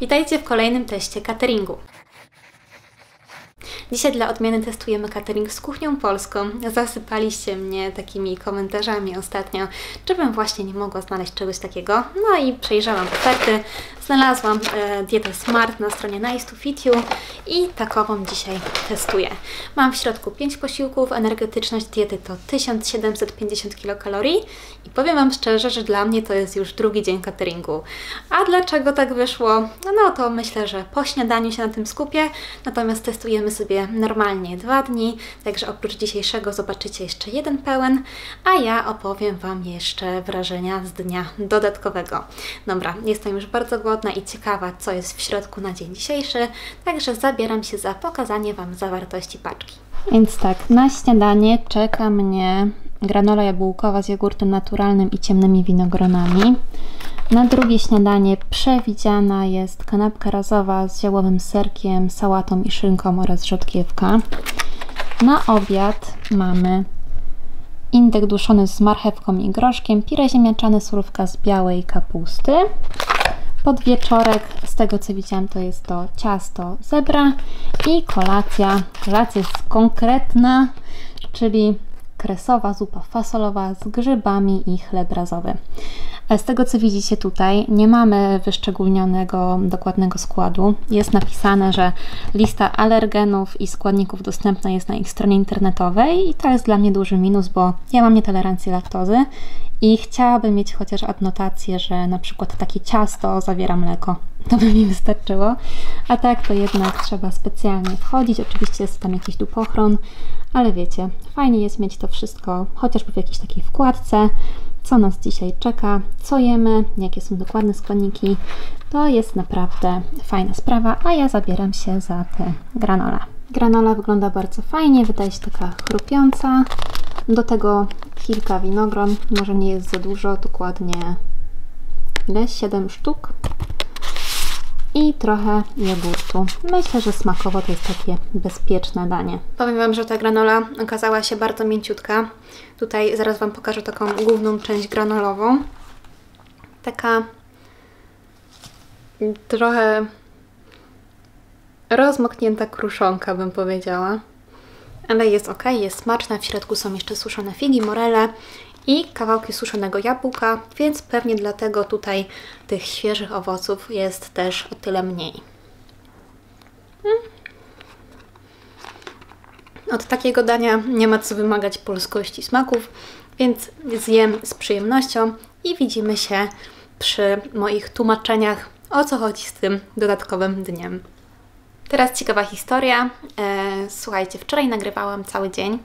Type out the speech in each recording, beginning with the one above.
Witajcie w kolejnym teście cateringu. Dzisiaj dla odmiany testujemy catering z kuchnią polską. Zasypaliście mnie takimi komentarzami ostatnio, żebym właśnie nie mogła znaleźć czegoś takiego. No i przejrzałam oferty, znalazłam e, dietę Smart na stronie Nice to Fit You i takową dzisiaj testuję. Mam w środku 5 posiłków, energetyczność diety to 1750 kilokalorii i powiem Wam szczerze, że dla mnie to jest już drugi dzień cateringu. A dlaczego tak wyszło? No to myślę, że po śniadaniu się na tym skupię, natomiast testujemy sobie normalnie dwa dni, także oprócz dzisiejszego zobaczycie jeszcze jeden pełen, a ja opowiem Wam jeszcze wrażenia z dnia dodatkowego. Dobra, jestem już bardzo i ciekawa, co jest w środku na dzień dzisiejszy, także zabieram się za pokazanie Wam zawartości paczki. Więc tak, na śniadanie czeka mnie granola jabłkowa z jogurtem naturalnym i ciemnymi winogronami. Na drugie śniadanie przewidziana jest kanapka razowa z ziołowym serkiem, sałatą i szynką oraz rzodkiewka. Na obiad mamy indek duszony z marchewką i groszkiem, pire ziemniaczane, surówka z białej kapusty. Pod wieczorek, z tego co widziałam, to jest to ciasto zebra i kolacja. Kolacja jest konkretna, czyli kresowa zupa fasolowa z grzybami i chleb razowy. Z tego co widzicie tutaj, nie mamy wyszczególnionego dokładnego składu. Jest napisane, że lista alergenów i składników dostępna jest na ich stronie internetowej i to jest dla mnie duży minus, bo ja mam nietolerancję laktozy i chciałabym mieć chociaż adnotację, że na przykład takie ciasto zawiera mleko. To by mi wystarczyło. A tak to jednak trzeba specjalnie wchodzić. Oczywiście jest tam jakiś dupochron, ale wiecie, fajnie jest mieć to wszystko chociażby w jakiejś takiej wkładce, co nas dzisiaj czeka, co jemy, jakie są dokładne składniki. To jest naprawdę fajna sprawa, a ja zabieram się za te granola. Granola wygląda bardzo fajnie, wydaje się taka chrupiąca. Do tego kilka winogron, może nie jest za dużo, dokładnie ile? 7 sztuk i trochę jogurtu. Myślę, że smakowo to jest takie bezpieczne danie. Powiem Wam, że ta granola okazała się bardzo mięciutka. Tutaj zaraz Wam pokażę taką główną część granolową. Taka trochę rozmoknięta kruszonka, bym powiedziała. Ale jest ok, jest smaczna. W środku są jeszcze suszone figi, morele i kawałki suszonego jabłka, więc pewnie dlatego tutaj tych świeżych owoców jest też o tyle mniej. Hmm. Od takiego dania nie ma co wymagać polskości smaków, więc zjem z przyjemnością i widzimy się przy moich tłumaczeniach, o co chodzi z tym dodatkowym dniem. Teraz ciekawa historia. E, słuchajcie, wczoraj nagrywałam cały dzień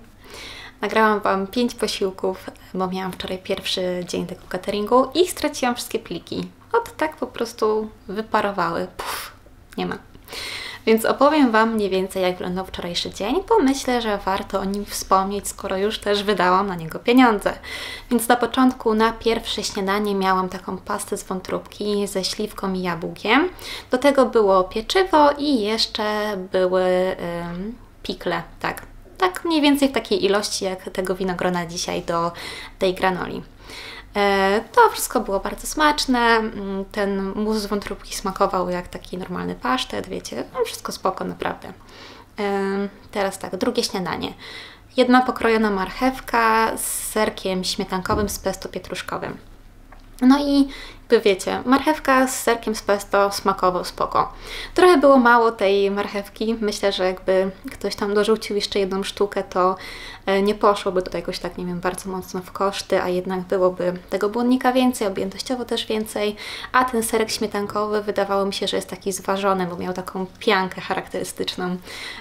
Nagrałam Wam 5 posiłków, bo miałam wczoraj pierwszy dzień tego cateringu i straciłam wszystkie pliki. Od tak po prostu wyparowały. Puf, nie ma. Więc opowiem Wam mniej więcej, jak wyglądał wczorajszy dzień, bo myślę, że warto o nim wspomnieć, skoro już też wydałam na niego pieniądze. Więc na początku na pierwsze śniadanie miałam taką pastę z wątróbki ze śliwką i jabłkiem. Do tego było pieczywo i jeszcze były ym, pikle, tak, tak mniej więcej w takiej ilości jak tego winogrona dzisiaj do tej granoli. E, to wszystko było bardzo smaczne. Mm, ten mus z wątróbki smakował jak taki normalny pasztet, wiecie, no wszystko spoko naprawdę. E, teraz tak, drugie śniadanie. Jedna pokrojona marchewka z serkiem śmietankowym z pesto pietruszkowym. No i by wiecie, marchewka z serkiem z pesto smakowo spoko. Trochę było mało tej marchewki. Myślę, że jakby ktoś tam dorzucił jeszcze jedną sztukę, to e, nie poszłoby to jakoś tak, nie wiem, bardzo mocno w koszty, a jednak byłoby tego błonnika więcej, objętościowo też więcej, a ten serek śmietankowy wydawało mi się, że jest taki zważony, bo miał taką piankę charakterystyczną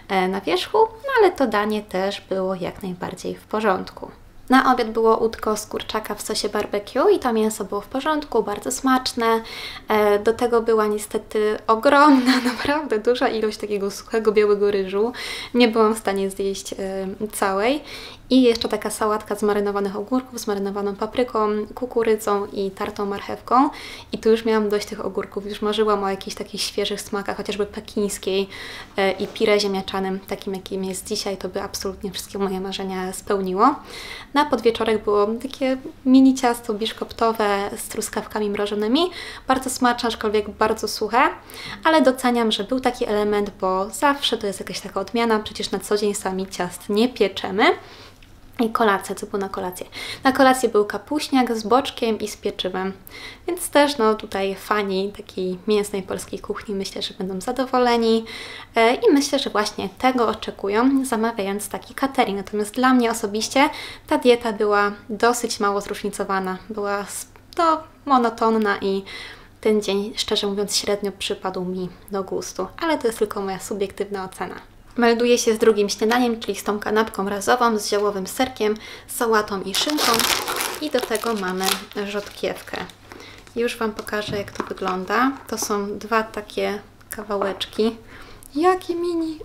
e, na wierzchu, no ale to danie też było jak najbardziej w porządku. Na obiad było udko z kurczaka w sosie barbecue i to mięso było w porządku, bardzo smaczne. E, do tego była niestety ogromna, naprawdę duża ilość takiego suchego białego ryżu. Nie byłam w stanie zjeść e, całej. I jeszcze taka sałatka z marynowanych ogórków, z marynowaną papryką, kukurydzą i tartą marchewką. I tu już miałam dość tych ogórków, już marzyłam o jakichś takich świeżych smakach, chociażby pekińskiej e, i pire ziemniaczanym, takim jakim jest dzisiaj, to by absolutnie wszystkie moje marzenia spełniło. Na podwieczorek było takie mini ciasto biszkoptowe z truskawkami mrożonymi, bardzo smaczne, aczkolwiek bardzo suche, ale doceniam, że był taki element, bo zawsze to jest jakaś taka odmiana, przecież na co dzień sami ciast nie pieczemy. I kolację, co było na kolację? Na kolację był kapuśniak z boczkiem i z pieczywem, więc też no tutaj fani takiej mięsnej polskiej kuchni myślę, że będą zadowoleni e, i myślę, że właśnie tego oczekują, zamawiając taki catering. Natomiast dla mnie osobiście ta dieta była dosyć mało zróżnicowana, była to monotonna i ten dzień, szczerze mówiąc, średnio przypadł mi do gustu, ale to jest tylko moja subiektywna ocena. Melduję się z drugim śniadaniem, czyli z tą kanapką razową, z ziołowym serkiem, sałatą i szynką. I do tego mamy rzodkiewkę. Już Wam pokażę, jak to wygląda. To są dwa takie kawałeczki. Jakie mini!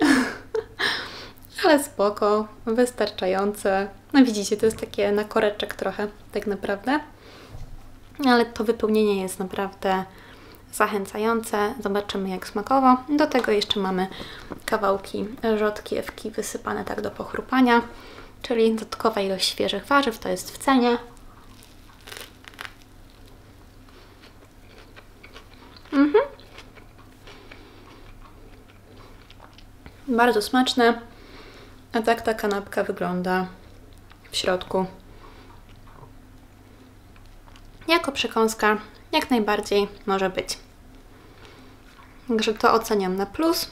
Ale spoko, wystarczające. No widzicie, to jest takie na koreczek trochę, tak naprawdę. Ale to wypełnienie jest naprawdę zachęcające. Zobaczymy jak smakowo. Do tego jeszcze mamy kawałki rzodkiewki wysypane tak do pochrupania, czyli dodatkowa ilość świeżych warzyw, to jest w cenie. Mhm. Bardzo smaczne. A tak ta kanapka wygląda w środku. Jako przekąska jak najbardziej może być. Także to oceniam na plus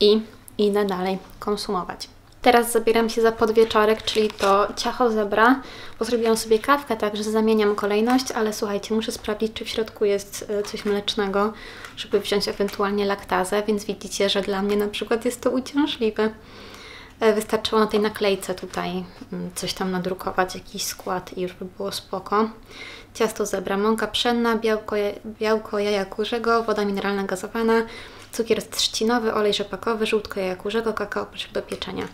i idę dalej konsumować. Teraz zabieram się za podwieczorek, czyli to ciacho zebra, bo zrobiłam sobie kawkę, także zamieniam kolejność, ale słuchajcie, muszę sprawdzić, czy w środku jest e, coś mlecznego, żeby wziąć ewentualnie laktazę, więc widzicie, że dla mnie na przykład jest to uciążliwe. E, wystarczyło na tej naklejce tutaj mm, coś tam nadrukować, jakiś skład i już by było spoko. Ciasto zebra, mąka pszenna, białko, białko jaja kurzego, woda mineralna gazowana, cukier trzcinowy, olej rzepakowy, żółtko jaja kurzego, kakao proszek do pieczenia.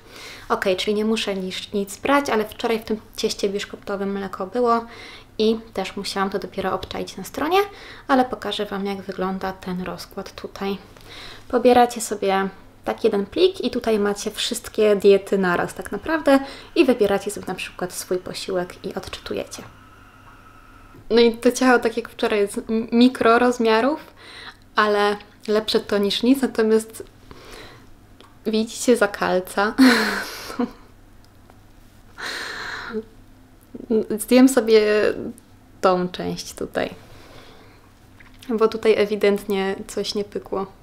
Ok, czyli nie muszę nic, nic brać, ale wczoraj w tym cieście biszkoptowym mleko było i też musiałam to dopiero obczaić na stronie, ale pokażę Wam jak wygląda ten rozkład tutaj. Pobieracie sobie tak jeden plik i tutaj macie wszystkie diety naraz tak naprawdę i wybieracie sobie na przykład swój posiłek i odczytujecie. No i to ciało, tak jak wczoraj, jest mikro rozmiarów, ale lepsze to niż nic, natomiast widzicie zakalca. Zdjem sobie tą część tutaj, bo tutaj ewidentnie coś nie pykło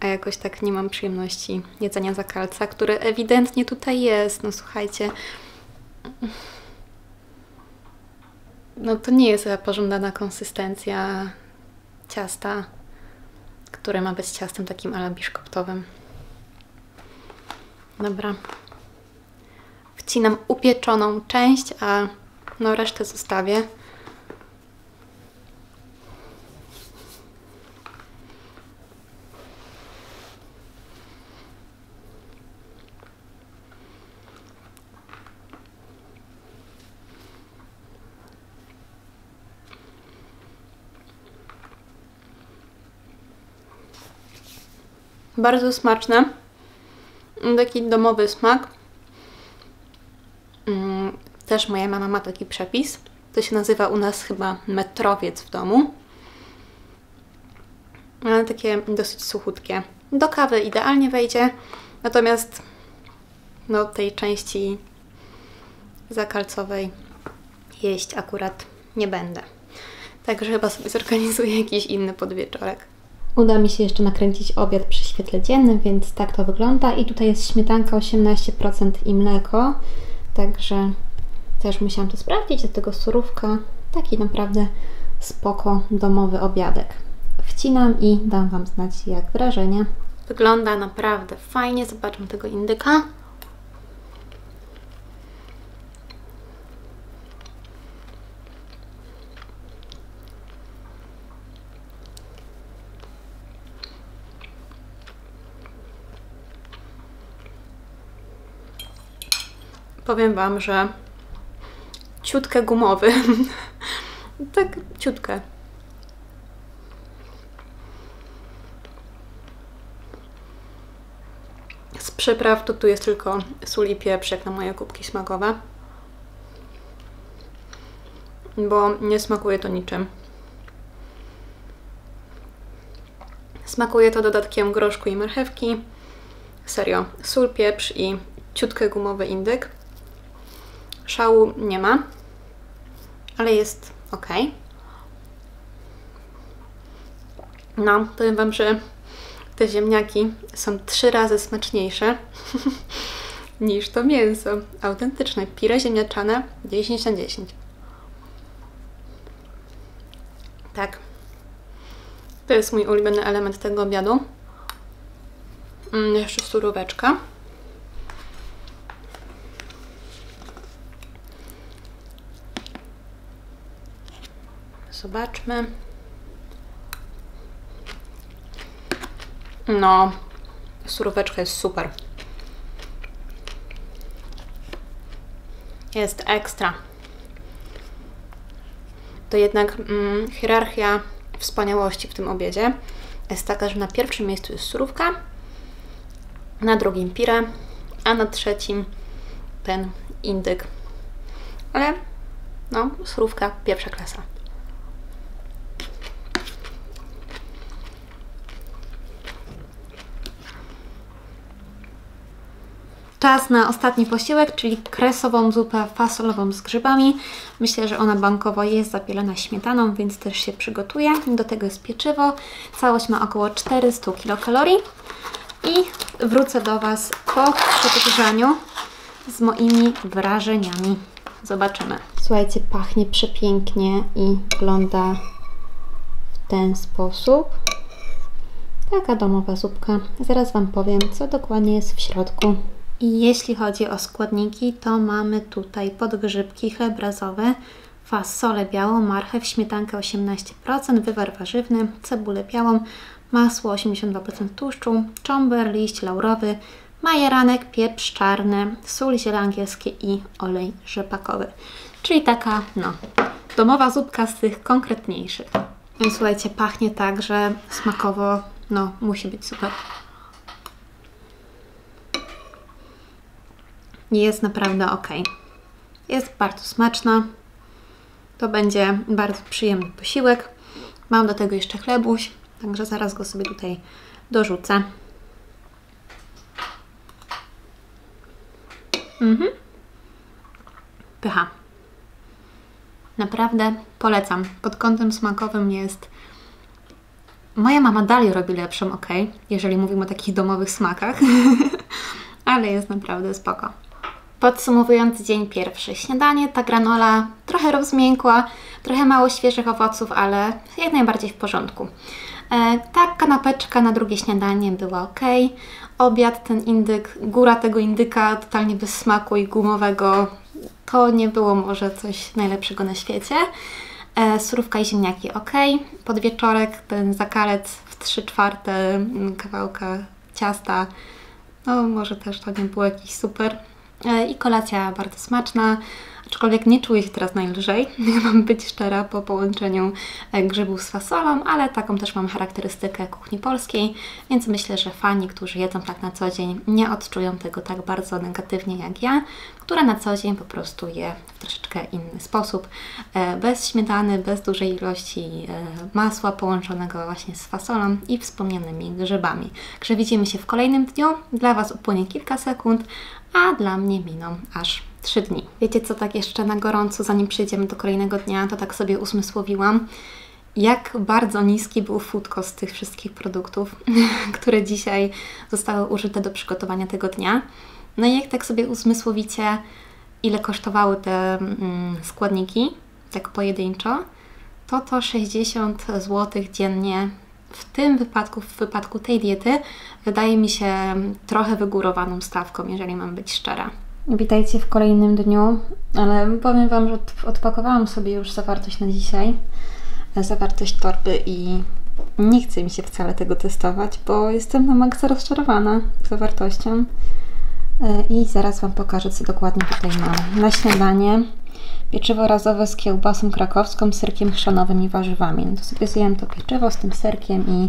a jakoś tak nie mam przyjemności jedzenia zakalca, który ewidentnie tutaj jest. No słuchajcie, no to nie jest pożądana konsystencja ciasta, które ma być ciastem takim ala biszkoptowym. Dobra. Wcinam upieczoną część, a no resztę zostawię. Bardzo smaczne. Taki domowy smak. Mm, też moja mama ma taki przepis. To się nazywa u nas chyba metrowiec w domu. Ale takie dosyć suchutkie. Do kawy idealnie wejdzie, natomiast no, tej części zakalcowej jeść akurat nie będę. Także chyba sobie zorganizuję jakiś inny podwieczorek. Uda mi się jeszcze nakręcić obiad przy świetle dziennym, więc tak to wygląda. I tutaj jest śmietanka 18% i mleko, także też musiałam to sprawdzić. Do tego surówka, taki naprawdę spoko domowy obiadek. Wcinam i dam Wam znać jak wrażenie. Wygląda naprawdę fajnie, zobaczmy tego indyka. Powiem Wam, że ciutkę gumowy. tak ciutkę. Z przypraw to tu jest tylko sól i pieprz, jak na moje kubki smakowe. Bo nie smakuje to niczym. Smakuje to dodatkiem groszku i marchewki. Serio, sól, pieprz i ciutkę gumowy indyk. Szału nie ma, ale jest ok. No, powiem Wam, że te ziemniaki są trzy razy smaczniejsze niż to mięso. Autentyczne. Pire ziemniaczane 10 na 10. Tak. To jest mój ulubiony element tego obiadu. Mm, jeszcze suróweczka. Zobaczmy. No, suróweczka jest super. Jest ekstra. To jednak mm, hierarchia wspaniałości w tym obiedzie jest taka, że na pierwszym miejscu jest surówka, na drugim pire, a na trzecim ten indyk. Ale no, surówka pierwsza klasa. Czas na ostatni posiłek, czyli kresową zupę fasolową z grzybami. Myślę, że ona bankowo jest zapielona śmietaną, więc też się przygotuje. Do tego jest pieczywo. Całość ma około 400 kilokalorii. I wrócę do Was po przegrzaniu z moimi wrażeniami. Zobaczymy. Słuchajcie, pachnie przepięknie i wygląda w ten sposób. Taka domowa zupka. Zaraz Wam powiem, co dokładnie jest w środku. I jeśli chodzi o składniki, to mamy tutaj podgrzybki chlebrazowe, fasolę białą, marchew, śmietankę 18%, wywar warzywny, cebulę białą, masło 82% tłuszczu, czomber, liść laurowy, majeranek, pieprz czarny, sól, ziele angielskie i olej rzepakowy. Czyli taka, no, domowa zupka z tych konkretniejszych. Słuchajcie, pachnie tak, że smakowo, no, musi być super. Jest naprawdę ok. Jest bardzo smaczna. To będzie bardzo przyjemny posiłek. Mam do tego jeszcze chlebuś, także zaraz go sobie tutaj dorzucę. Mhm. Pycha. Naprawdę polecam. Pod kątem smakowym jest. Moja mama dalej robi lepszą, ok, jeżeli mówimy o takich domowych smakach, ale jest naprawdę spoko. Podsumowując dzień pierwszy, śniadanie, ta granola trochę rozmiękła, trochę mało świeżych owoców, ale jak najbardziej w porządku. E, ta kanapeczka na drugie śniadanie była ok. Obiad, ten indyk, góra tego indyka totalnie bez smaku i gumowego, to nie było może coś najlepszego na świecie. E, surówka i ziemniaki ok. Podwieczorek, ten zakalec w 3 czwarte kawałka ciasta, no może też to nie było jakiś super. E, I kolacja bardzo smaczna, aczkolwiek nie czuję się teraz najlżej, mam być szczera, po połączeniu e, grzybów z fasolą, ale taką też mam charakterystykę kuchni polskiej, więc myślę, że fani, którzy jedzą tak na co dzień, nie odczują tego tak bardzo negatywnie jak ja, która na co dzień po prostu je w troszeczkę inny sposób, e, bez śmietany, bez dużej ilości masła połączonego właśnie z fasolą i wspomnianymi grzybami. Także widzimy się w kolejnym dniu. Dla Was upłynie kilka sekund, a dla mnie miną aż 3 dni. Wiecie co, tak jeszcze na gorąco, zanim przejdziemy do kolejnego dnia, to tak sobie usmysłowiłam, jak bardzo niski był food cost tych wszystkich produktów, które dzisiaj zostały użyte do przygotowania tego dnia. No i jak tak sobie uzmysłowicie, ile kosztowały te mm, składniki, tak pojedynczo, to to 60 zł dziennie w tym wypadku, w wypadku tej diety, wydaje mi się trochę wygórowaną stawką, jeżeli mam być szczera. Witajcie w kolejnym dniu, ale powiem Wam, że odpakowałam sobie już zawartość na dzisiaj, zawartość torby i nie chce mi się wcale tego testować, bo jestem na maksa rozczarowana zawartością. E, I zaraz Wam pokażę, co dokładnie tutaj mam. Na śniadanie pieczywo razowe z kiełbasą krakowską, serkiem chrzanowym i warzywami. No to sobie zjem to pieczywo z tym serkiem i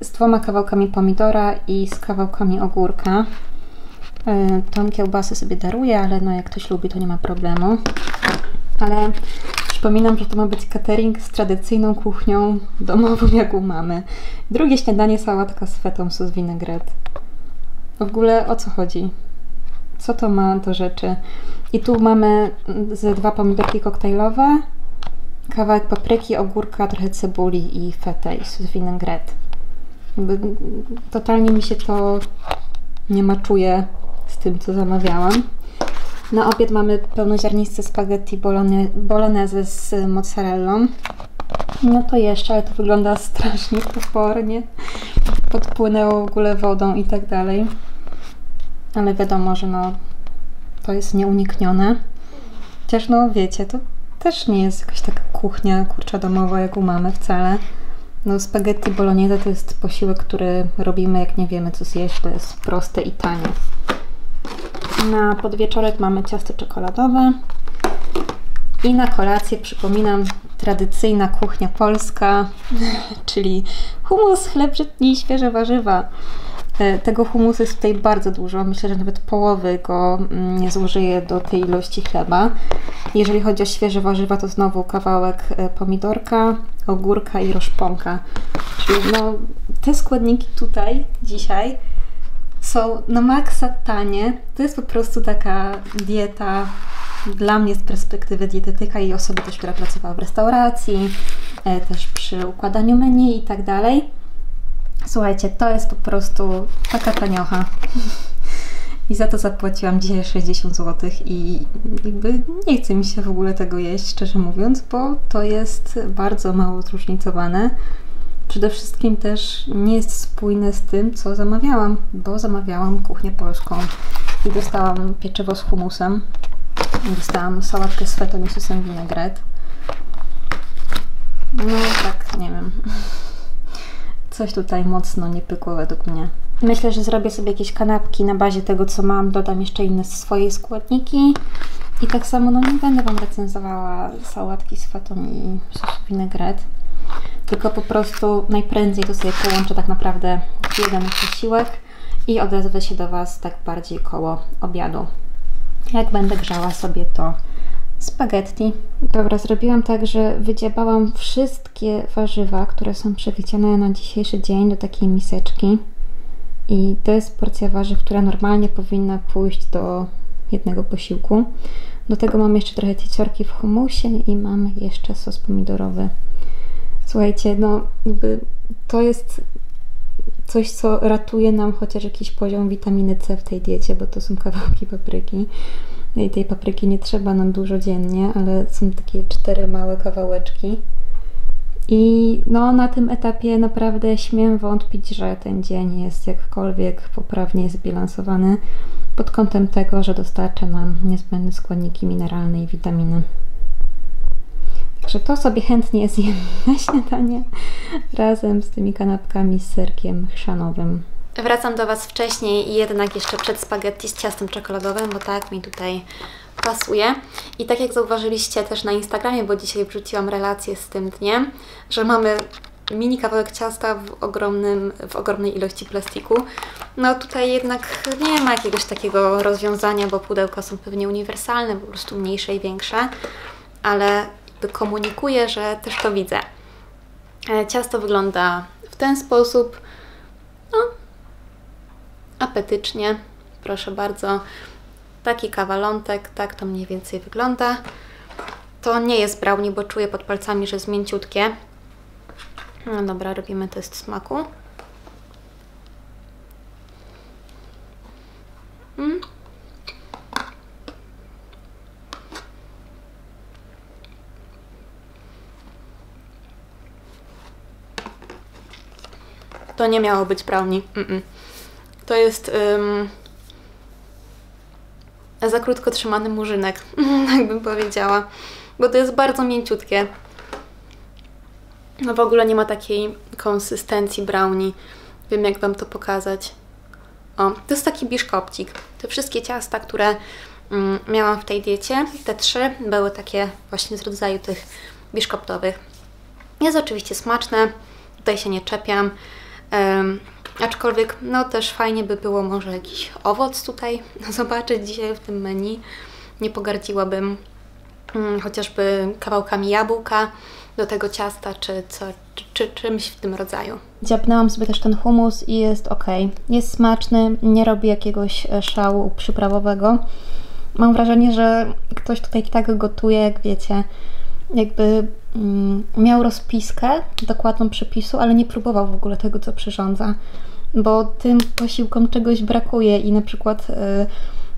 z dwoma kawałkami pomidora i z kawałkami ogórka. E, tą kiełbasę sobie daruję, ale no jak ktoś lubi, to nie ma problemu. Ale przypominam, że to ma być catering z tradycyjną kuchnią domową, jak u mamy. Drugie śniadanie sałatka z fetą sos vinaigrette. W ogóle o co chodzi? Co to ma do rzeczy? I tu mamy ze dwa pomidorki koktajlowe, kawałek papryki, ogórka, trochę cebuli i fetę i sos vinaigrette. Totalnie mi się to nie maczuje z tym, co zamawiałam. Na obiad mamy pełnoziarniste spaghetti bolognese z mozzarellą. No to jeszcze, ale to wygląda strasznie topornie. Podpłynęło w ogóle wodą i tak dalej. Ale wiadomo, że no to jest nieuniknione. Chociaż no wiecie, to też nie jest jakaś taka kuchnia kurcza domowa jak u mamy wcale. No spaghetti bolognese to jest posiłek, który robimy jak nie wiemy co zjeść, to jest proste i tanie. Na podwieczorek mamy ciasto czekoladowe. I na kolację przypominam tradycyjna kuchnia polska, czyli humus, chleb żytni świeże warzywa. E, tego humusu jest tutaj bardzo dużo. Myślę, że nawet połowy go mm, nie zużyję do tej ilości chleba. Jeżeli chodzi o świeże warzywa, to znowu kawałek e, pomidorka, ogórka i roszponka. Czyli no, te składniki tutaj dzisiaj są na maksa tanie. To jest po prostu taka dieta dla mnie z perspektywy dietetyka i osoby też, która pracowała w restauracji, e, też przy układaniu menu i tak dalej. Słuchajcie, to jest po prostu taka taniocha. I za to zapłaciłam dzisiaj 60 zł i jakby nie chce mi się w ogóle tego jeść, szczerze mówiąc, bo to jest bardzo mało zróżnicowane. Przede wszystkim też nie jest spójne z tym, co zamawiałam, bo zamawiałam kuchnię polską i dostałam pieczywo z humusem, dostałam sałatkę z fetą i sosem vinaigrette. No tak, nie wiem. Coś tutaj mocno nie pykło według mnie. Myślę, że zrobię sobie jakieś kanapki na bazie tego, co mam. Dodam jeszcze inne swoje składniki. I tak samo, no nie będę Wam recenzowała sałatki z fatą i sosu vinaigrette. Tylko po prostu najprędzej to sobie połączę tak naprawdę w jeden posiłek i odezwę się do Was tak bardziej koło obiadu. Jak będę grzała sobie to spaghetti. Dobra, zrobiłam tak, że wydziabałam wszystkie warzywa, które są przewidziane na dzisiejszy dzień do takiej miseczki. I to jest porcja warzyw, która normalnie powinna pójść do jednego posiłku. Do tego mam jeszcze trochę cieciorki w humusie i mam jeszcze sos pomidorowy. Słuchajcie, no to jest coś, co ratuje nam chociaż jakiś poziom witaminy C w tej diecie, bo to są kawałki papryki. I tej papryki nie trzeba nam dużo dziennie, ale są takie cztery małe kawałeczki. I no, na tym etapie naprawdę śmiem wątpić, że ten dzień jest jakkolwiek poprawnie zbilansowany pod kątem tego, że dostarcza nam niezbędne składniki mineralne i witaminy. Także to sobie chętnie zjem na śniadanie razem z tymi kanapkami z serkiem chrzanowym. Wracam do Was wcześniej i jednak jeszcze przed spaghetti z ciastem czekoladowym, bo tak mi tutaj pasuje. I tak jak zauważyliście też na Instagramie, bo dzisiaj wrzuciłam relację z tym dniem, że mamy mini kawałek ciasta w, ogromnym, w ogromnej ilości plastiku. No tutaj jednak nie ma jakiegoś takiego rozwiązania, bo pudełka są pewnie uniwersalne, po prostu mniejsze i większe, ale komunikuję, że też to widzę. E, ciasto wygląda w ten sposób. Apetycznie. Proszę bardzo. Taki kawalątek, tak to mniej więcej wygląda. To nie jest brownie, bo czuję pod palcami, że jest mięciutkie. No dobra, robimy test smaku. Mm. To nie miało być brownie. Mm -mm. To jest ym, za krótko trzymany murzynek, jakbym powiedziała. Bo to jest bardzo mięciutkie. No w ogóle nie ma takiej konsystencji brownie. Wiem jak Wam to pokazać. O, to jest taki biszkopcik. Te wszystkie ciasta, które miałam w tej diecie, te trzy były takie właśnie z rodzaju tych biszkoptowych. Jest oczywiście smaczne, tutaj się nie czepiam. Um, aczkolwiek, no też fajnie by było może jakiś owoc tutaj zobaczyć dzisiaj w tym menu. Nie pogardziłabym um, chociażby kawałkami jabłka do tego ciasta, czy, co, czy, czy czymś w tym rodzaju. Dziabnęłam sobie też ten humus i jest ok. Jest smaczny, nie robi jakiegoś e, szału przyprawowego. Mam wrażenie, że ktoś tutaj tak gotuje, jak wiecie, jakby mm, miał rozpiskę dokładną przepisu, ale nie próbował w ogóle tego, co przyrządza, bo tym posiłkom czegoś brakuje i na przykład y,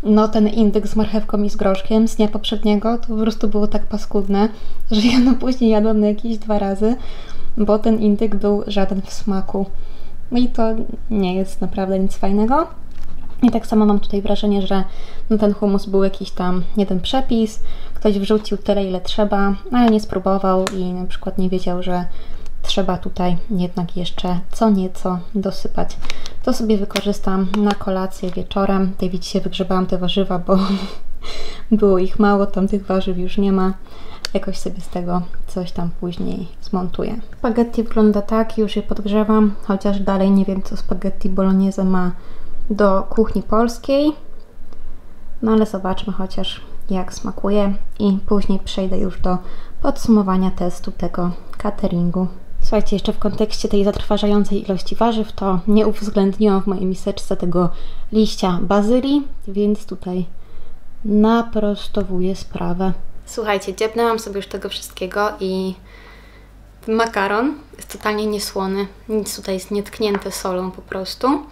no, ten indyk z marchewką i z groszkiem z dnia poprzedniego to po prostu było tak paskudne, że ja no później jadłam na jakieś dwa razy, bo ten indyk był żaden w smaku. No i to nie jest naprawdę nic fajnego. I tak samo mam tutaj wrażenie, że no ten humus był jakiś tam, nie ten przepis, ktoś wrzucił tyle, ile trzeba, ale nie spróbował i na przykład nie wiedział, że trzeba tutaj jednak jeszcze co nieco dosypać. To sobie wykorzystam na kolację wieczorem. Tutaj widzicie, wygrzebałam te warzywa, bo było ich mało, tam tych warzyw już nie ma. Jakoś sobie z tego coś tam później zmontuję. Spaghetti wygląda tak, już je podgrzewam, chociaż dalej nie wiem, co spaghetti bolognese ma do kuchni polskiej. No ale zobaczmy chociaż jak smakuje i później przejdę już do podsumowania testu tego cateringu. Słuchajcie, jeszcze w kontekście tej zatrważającej ilości warzyw, to nie uwzględniłam w mojej miseczce tego liścia bazylii, więc tutaj naprostowuję sprawę. Słuchajcie, dziebnęłam sobie już tego wszystkiego i makaron jest totalnie niesłony. Nic tutaj jest nietknięte solą po prostu.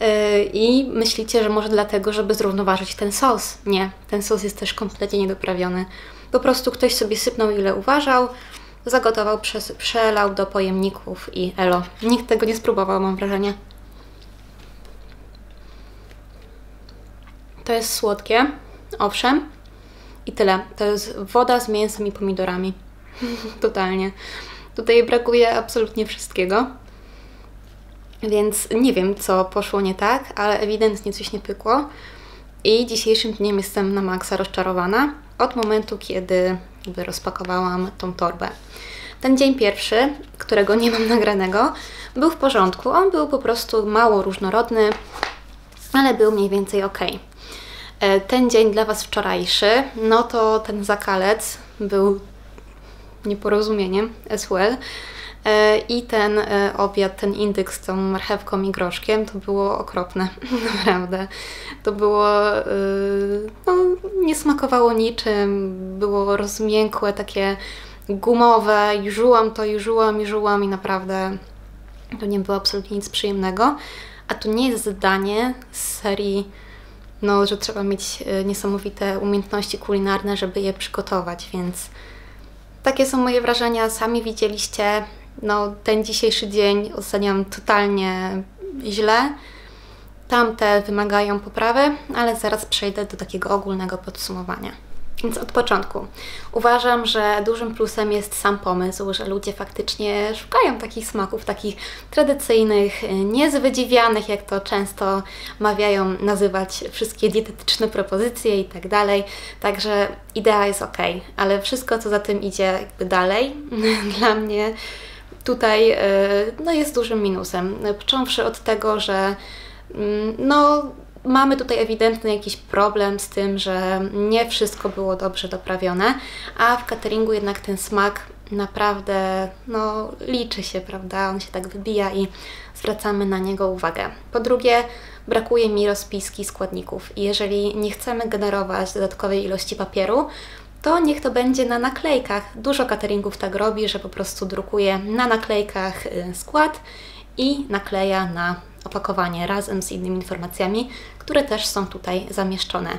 Yy, I myślicie, że może dlatego, żeby zrównoważyć ten sos. Nie, ten sos jest też kompletnie niedoprawiony. Po prostu ktoś sobie sypnął ile uważał, zagotował, przelał do pojemników i elo. Nikt tego nie spróbował, mam wrażenie. To jest słodkie, owszem. I tyle. To jest woda z mięsem i pomidorami. Totalnie. Tutaj brakuje absolutnie wszystkiego. Więc nie wiem, co poszło nie tak, ale ewidentnie coś nie pykło. I dzisiejszym dniem jestem na maksa rozczarowana od momentu, kiedy rozpakowałam tą torbę. Ten dzień pierwszy, którego nie mam nagranego, był w porządku. On był po prostu mało różnorodny, ale był mniej więcej ok. E, ten dzień dla Was wczorajszy, no to ten zakalec był nieporozumieniem as well. E, I ten e, obiad, ten indyk z tą marchewką i groszkiem, to było okropne, naprawdę. To było, no, nie smakowało niczym, było rozmiękłe, takie gumowe, i żułam to, i żułam, i naprawdę to nie było absolutnie nic przyjemnego. A to nie jest zdanie z serii, no, że trzeba mieć e, niesamowite umiejętności kulinarne, żeby je przygotować, więc takie są moje wrażenia. Sami widzieliście, no, ten dzisiejszy dzień oceniam totalnie źle. Tamte wymagają poprawy, ale zaraz przejdę do takiego ogólnego podsumowania. Więc od początku uważam, że dużym plusem jest sam pomysł, że ludzie faktycznie szukają takich smaków, takich tradycyjnych, niezwydziwianych, jak to często mawiają nazywać wszystkie dietetyczne propozycje i tak dalej. Także idea jest ok, ale wszystko, co za tym idzie jakby dalej, dla mnie tutaj e, no, jest dużym minusem. Począwszy od tego, że mm, no mamy tutaj ewidentny jakiś problem z tym, że nie wszystko było dobrze doprawione, a w cateringu jednak ten smak naprawdę no, liczy się, prawda? On się tak wybija i zwracamy na niego uwagę. Po drugie, brakuje mi rozpiski składników i jeżeli nie chcemy generować dodatkowej ilości papieru, to niech to będzie na naklejkach. Dużo cateringów tak robi, że po prostu drukuje na naklejkach y, skład i nakleja na opakowanie razem z innymi informacjami, które też są tutaj zamieszczone.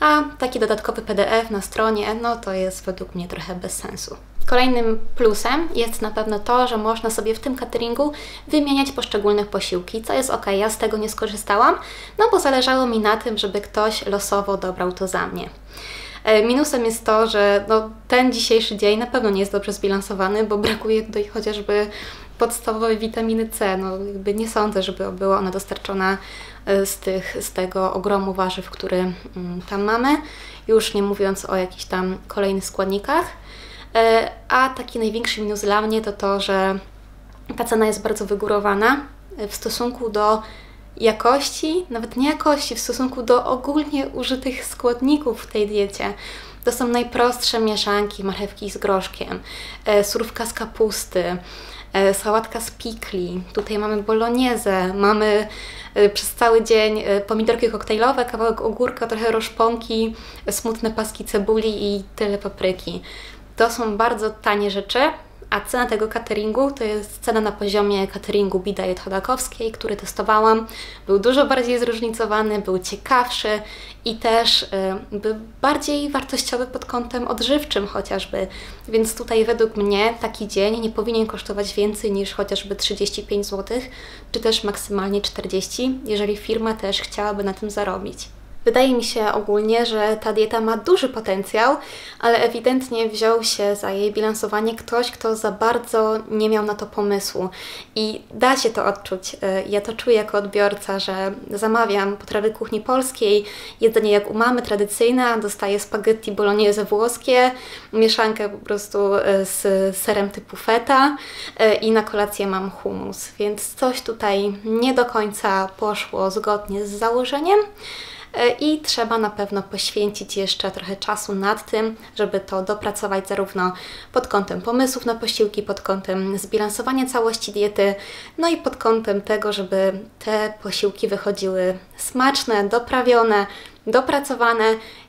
A taki dodatkowy PDF na stronie, no to jest według mnie trochę bez sensu. Kolejnym plusem jest na pewno to, że można sobie w tym cateringu wymieniać poszczególne posiłki, co jest ok, ja z tego nie skorzystałam, no bo zależało mi na tym, żeby ktoś losowo dobrał to za mnie. E, minusem jest to, że no, ten dzisiejszy dzień na pewno nie jest dobrze zbilansowany, bo brakuje tutaj chociażby podstawowej witaminy C. No, jakby nie sądzę, żeby była ona dostarczona e, z, tych, z tego ogromu warzyw, który mm, tam mamy, już nie mówiąc o jakichś tam kolejnych składnikach. E, a taki największy minus dla mnie to to, że ta cena jest bardzo wygórowana w stosunku do jakości, nawet nie jakości, w stosunku do ogólnie użytych składników w tej diecie. To są najprostsze mieszanki marchewki z groszkiem, e, surówka z kapusty, e, sałatka z pikli, tutaj mamy bolognese, mamy e, przez cały dzień e, pomidorki koktajlowe, kawałek ogórka, trochę roszponki, smutne paski cebuli i tyle papryki. To są bardzo tanie rzeczy, a cena tego cateringu to jest cena na poziomie cateringu Bidajet Chodakowskiej, który testowałam. Był dużo bardziej zróżnicowany, był ciekawszy i też y, był bardziej wartościowy pod kątem odżywczym chociażby. Więc tutaj według mnie taki dzień nie powinien kosztować więcej niż chociażby 35 zł, czy też maksymalnie 40, jeżeli firma też chciałaby na tym zarobić. Wydaje mi się ogólnie, że ta dieta ma duży potencjał, ale ewidentnie wziął się za jej bilansowanie ktoś, kto za bardzo nie miał na to pomysłu. I da się to odczuć. E, ja to czuję jako odbiorca, że zamawiam potrawy kuchni polskiej, jedzenie jak u mamy tradycyjne, dostaję spaghetti bolognese włoskie, mieszankę po prostu e, z serem typu feta e, i na kolację mam hummus. Więc coś tutaj nie do końca poszło zgodnie z założeniem. E, i trzeba na pewno poświęcić jeszcze trochę czasu nad tym, żeby to dopracować zarówno pod kątem pomysłów na posiłki, pod kątem zbilansowania całości diety, no i pod kątem tego, żeby te posiłki wychodziły smaczne, doprawione, dopracowane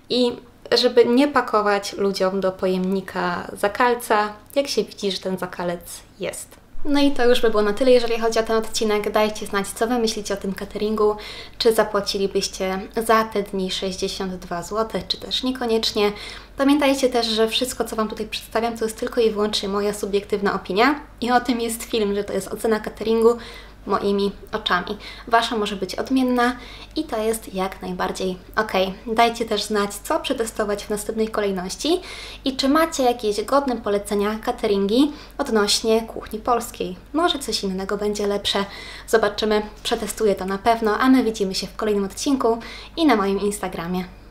i żeby nie pakować ludziom do pojemnika zakalca, jak się widzi, że ten zakalec jest. No i to już by było na tyle, jeżeli chodzi o ten odcinek. Dajcie znać, co Wy myślicie o tym cateringu. Czy zapłacilibyście za te dni 62 zł, czy też niekoniecznie. Pamiętajcie też, że wszystko, co Wam tutaj przedstawiam, to jest tylko i wyłącznie moja subiektywna opinia i o tym jest film, że to jest ocena cateringu moimi oczami. Wasza może być odmienna i to jest jak najbardziej ok. Dajcie też znać, co przetestować w następnej kolejności i czy macie jakieś godne polecenia cateringi odnośnie kuchni polskiej. Może coś innego będzie lepsze. Zobaczymy, przetestuję to na pewno, a my widzimy się w kolejnym odcinku i na moim Instagramie.